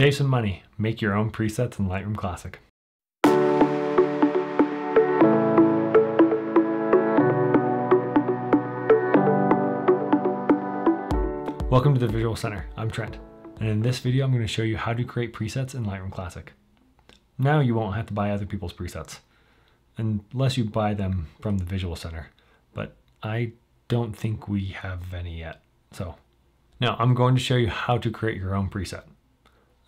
Save some money, make your own presets in Lightroom Classic. Welcome to the Visual Center, I'm Trent, and in this video I'm going to show you how to create presets in Lightroom Classic. Now you won't have to buy other people's presets, unless you buy them from the Visual Center, but I don't think we have any yet. So now I'm going to show you how to create your own preset,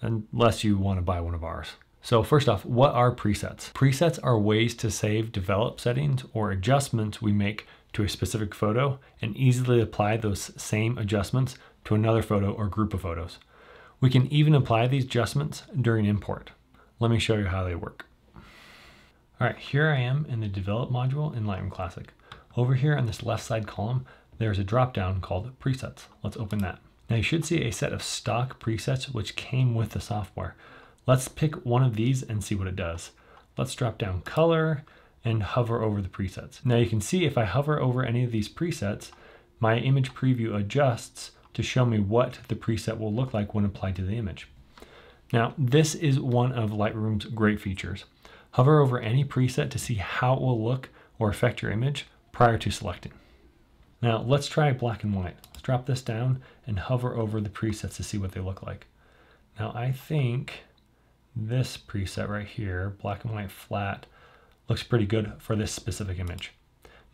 unless you want to buy one of ours. So first off, what are presets? Presets are ways to save develop settings or adjustments we make to a specific photo and easily apply those same adjustments to another photo or group of photos. We can even apply these adjustments during import. Let me show you how they work. All right, here I am in the develop module in Lightroom Classic. Over here on this left side column, there's a drop down called presets. Let's open that. Now you should see a set of stock presets which came with the software. Let's pick one of these and see what it does. Let's drop down color and hover over the presets. Now you can see if I hover over any of these presets, my image preview adjusts to show me what the preset will look like when applied to the image. Now, this is one of Lightroom's great features. Hover over any preset to see how it will look or affect your image prior to selecting. Now, let's try black and white. Let's drop this down and hover over the presets to see what they look like. Now, I think this preset right here, black and white flat, looks pretty good for this specific image.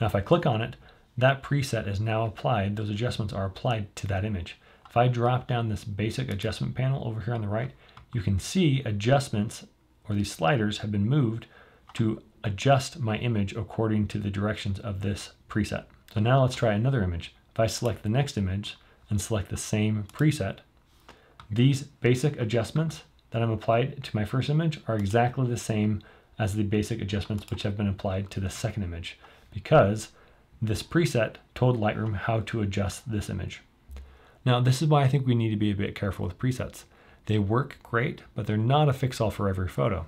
Now, if I click on it, that preset is now applied, those adjustments are applied to that image. If I drop down this basic adjustment panel over here on the right, you can see adjustments or these sliders have been moved to adjust my image according to the directions of this preset. So now let's try another image. If I select the next image and select the same preset, these basic adjustments that I'm applied to my first image are exactly the same as the basic adjustments which have been applied to the second image because this preset told Lightroom how to adjust this image. Now, this is why I think we need to be a bit careful with presets. They work great, but they're not a fix-all for every photo.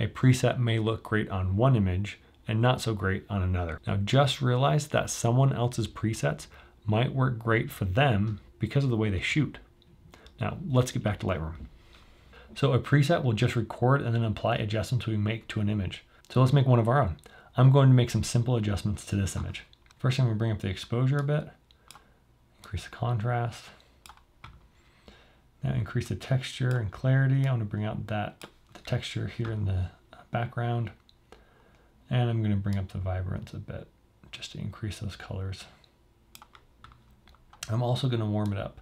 A preset may look great on one image and not so great on another. Now, just realize that someone else's presets might work great for them because of the way they shoot. Now, let's get back to Lightroom. So a preset will just record and then apply adjustments we make to an image. So let's make one of our own. I'm going to make some simple adjustments to this image. First, I'm going to bring up the exposure a bit, increase the contrast. Now increase the texture and clarity. I want to bring out that the texture here in the background. And I'm going to bring up the vibrance a bit just to increase those colors. I'm also going to warm it up.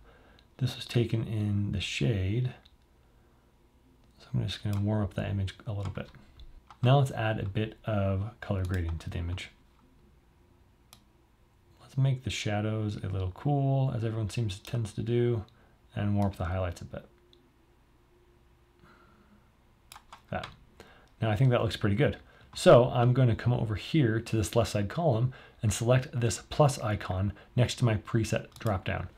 This was taken in the shade. So I'm just going to warm up the image a little bit. Now let's add a bit of color grading to the image Let's make the shadows a little cool, as everyone seems tends to do, and warp the highlights a bit. That. Now I think that looks pretty good. So I'm going to come over here to this left side column and select this plus icon next to my preset dropdown.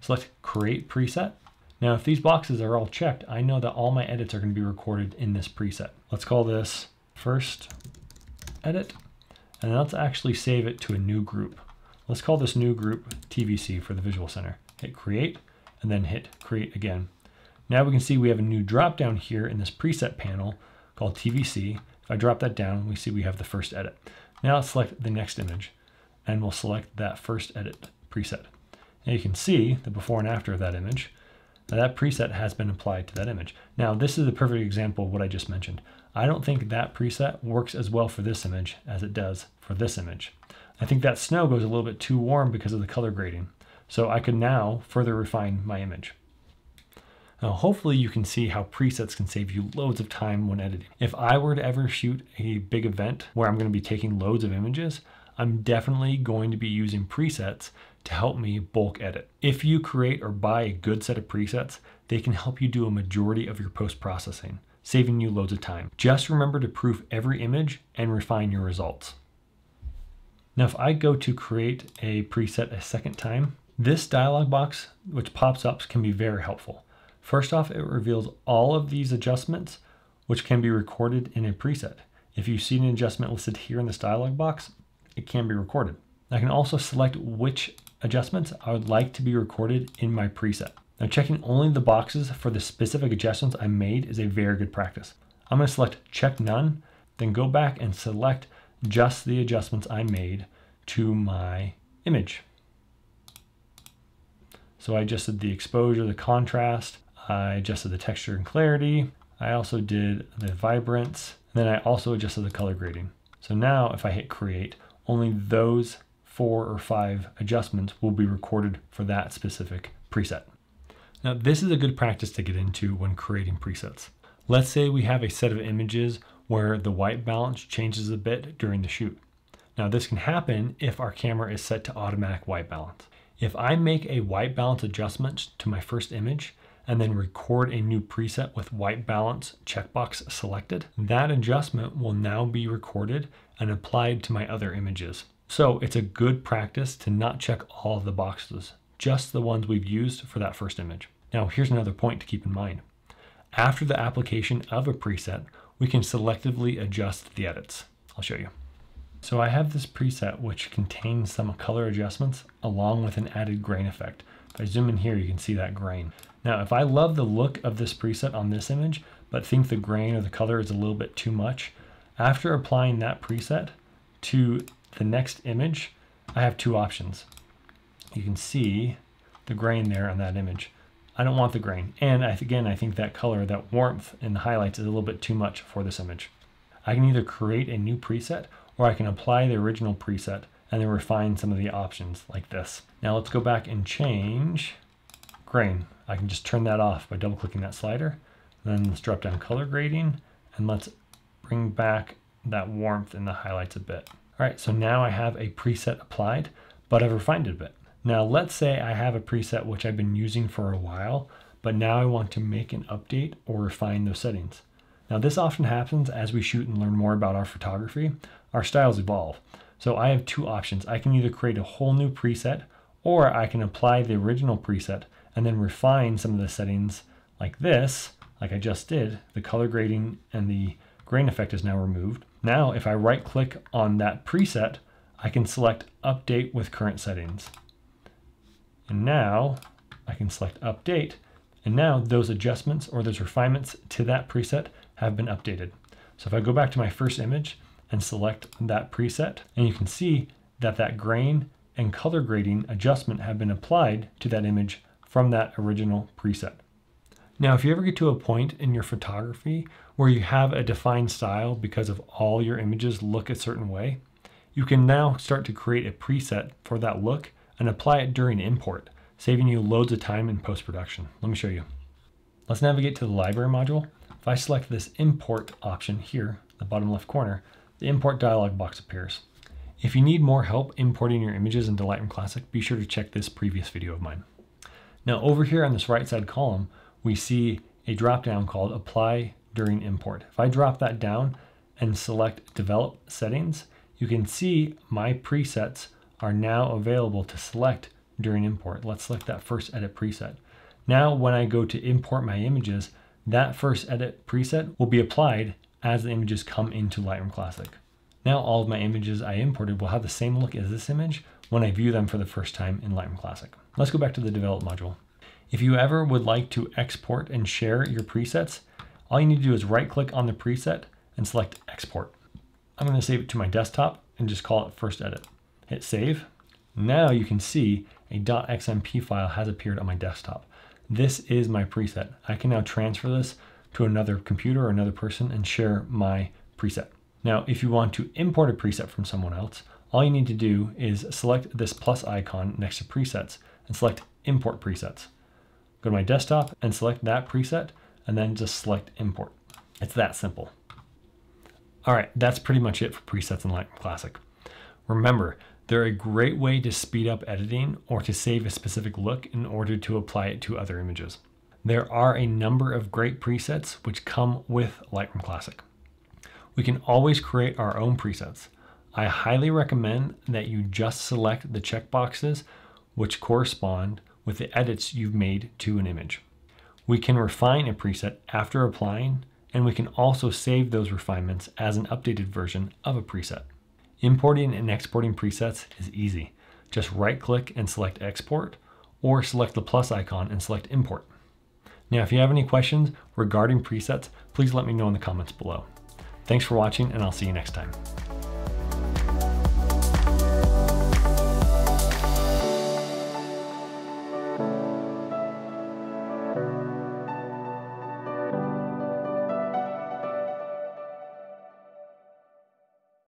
Select create preset. Now if these boxes are all checked, I know that all my edits are going to be recorded in this preset. Let's call this first edit, and let's actually save it to a new group. Let's call this new group TVC for the Visual Center. Hit create and then hit create again. Now we can see we have a new dropdown here in this preset panel called TVC. If I drop that down, we see we have the first edit. Now let's select the next image and we'll select that first edit preset. Now you can see the before and after of that image. Now that preset has been applied to that image. Now this is a perfect example of what I just mentioned. I don't think that preset works as well for this image as it does for this image. I think that snow goes a little bit too warm because of the color grading. So I could now further refine my image. Now, hopefully you can see how presets can save you loads of time when editing. If I were to ever shoot a big event where I'm gonna be taking loads of images, I'm definitely going to be using presets to help me bulk edit. If you create or buy a good set of presets, they can help you do a majority of your post-processing, saving you loads of time. Just remember to proof every image and refine your results. Now, if I go to create a preset a second time, this dialog box, which pops up, can be very helpful. First off, it reveals all of these adjustments, which can be recorded in a preset. If you see an adjustment listed here in this dialog box, it can be recorded. I can also select which adjustments I would like to be recorded in my preset. Now checking only the boxes for the specific adjustments I made is a very good practice. I'm going to select check none, then go back and select just the adjustments I made to my image. So I adjusted the exposure, the contrast, I adjusted the texture and clarity. I also did the vibrance, and then I also adjusted the color grading. So now if I hit create, only those four or five adjustments will be recorded for that specific preset. Now this is a good practice to get into when creating presets. Let's say we have a set of images where the white balance changes a bit during the shoot. Now this can happen if our camera is set to automatic white balance. If I make a white balance adjustment to my first image and then record a new preset with white balance checkbox selected, that adjustment will now be recorded and applied to my other images. So it's a good practice to not check all of the boxes, just the ones we've used for that first image. Now here's another point to keep in mind. After the application of a preset, we can selectively adjust the edits. I'll show you. So I have this preset which contains some color adjustments along with an added grain effect. If I zoom in here, you can see that grain. Now, if I love the look of this preset on this image, but think the grain or the color is a little bit too much, after applying that preset to the next image, I have two options. You can see the grain there on that image. I don't want the grain. And I, again, I think that color, that warmth in the highlights is a little bit too much for this image. I can either create a new preset or I can apply the original preset and then refine some of the options like this. Now let's go back and change grain. I can just turn that off by double clicking that slider. Then let's drop down color grading and let's bring back that warmth in the highlights a bit. All right, so now I have a preset applied, but I've refined it a bit. Now let's say I have a preset which I've been using for a while, but now I want to make an update or refine those settings. Now this often happens as we shoot and learn more about our photography. Our styles evolve. So I have two options. I can either create a whole new preset or I can apply the original preset and then refine some of the settings like this, like I just did. The color grading and the grain effect is now removed. Now, if I right click on that preset, I can select update with current settings. And now I can select update. And now those adjustments or those refinements to that preset have been updated. So if I go back to my first image and select that preset, and you can see that that grain and color grading adjustment have been applied to that image from that original preset. Now, if you ever get to a point in your photography where you have a defined style because of all your images look a certain way, you can now start to create a preset for that look and apply it during import, saving you loads of time in post-production. Let me show you. Let's navigate to the library module. If I select this import option here, the bottom left corner, the import dialog box appears. If you need more help importing your images into Lightroom Classic, be sure to check this previous video of mine. Now over here on this right side column, we see a drop down called apply during import. If I drop that down and select develop settings, you can see my presets are now available to select during import. Let's select that first edit preset. Now when I go to import my images, that first edit preset will be applied as the images come into Lightroom Classic. Now all of my images I imported will have the same look as this image when I view them for the first time in Lightroom Classic. Let's go back to the develop module. If you ever would like to export and share your presets, all you need to do is right click on the preset and select export. I'm going to save it to my desktop and just call it first edit. Hit save. Now you can see a .xmp file has appeared on my desktop. This is my preset. I can now transfer this to another computer or another person and share my preset. Now, if you want to import a preset from someone else, all you need to do is select this plus icon next to presets and select import presets. Go to my desktop and select that preset and then just select import. It's that simple. All right, that's pretty much it for presets in Lightroom Classic. Remember, they're a great way to speed up editing or to save a specific look in order to apply it to other images. There are a number of great presets which come with Lightroom Classic. We can always create our own presets. I highly recommend that you just select the checkboxes which correspond with the edits you've made to an image. We can refine a preset after applying, and we can also save those refinements as an updated version of a preset. Importing and exporting presets is easy. Just right click and select export, or select the plus icon and select import. Now, if you have any questions regarding presets, please let me know in the comments below. Thanks for watching and I'll see you next time.